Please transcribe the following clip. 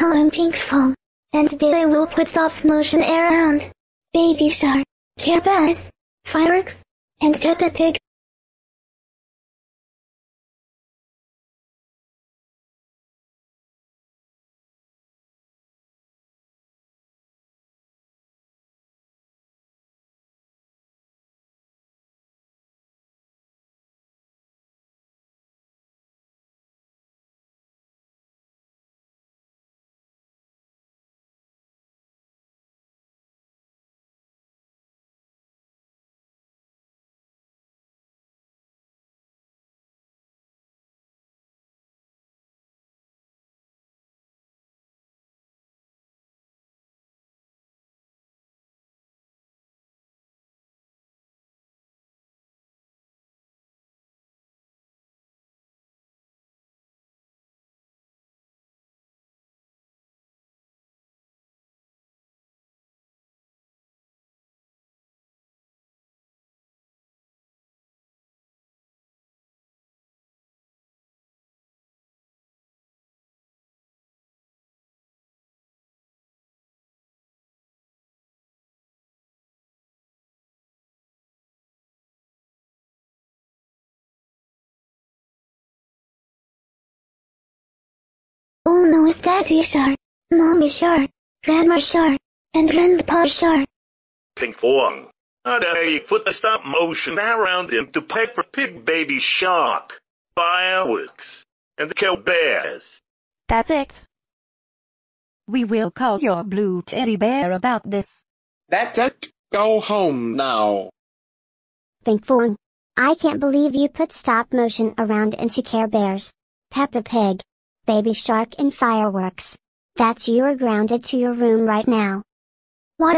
Hello, Pinkfong. And today I will put stop motion around Baby Shark, Care Bears, Fireworks, and Peppa Pig. Daddy Shark, Mommy Shark, Grandma Shark, and Grandpa Shark. Pink Phone. How dare you put the stop motion around into Peppa Pig Baby Shark, Fireworks, and the Care Bears? That's it. We will call your blue teddy bear about this. That's it. Go home now. Pinkfong. I can't believe you put stop motion around into Care Bears, Peppa Pig, Baby Shark and Fireworks. That's you are grounded to your room right now. What?